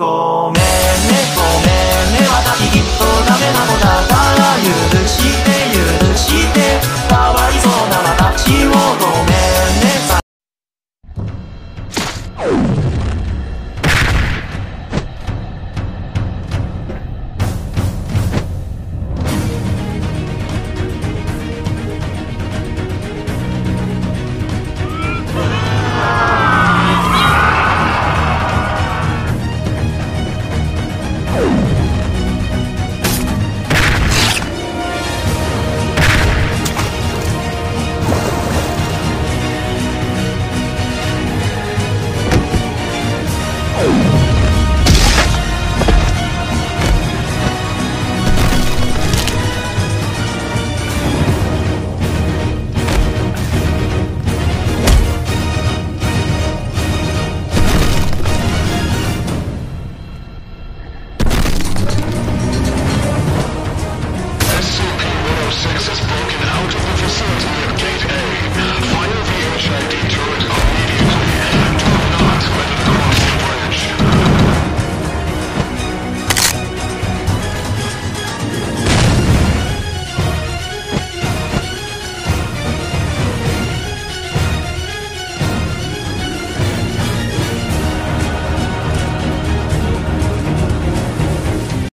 ごめんねごめんね私きっとダメなのだから許して許して。かわいそうな私をごめんねさ。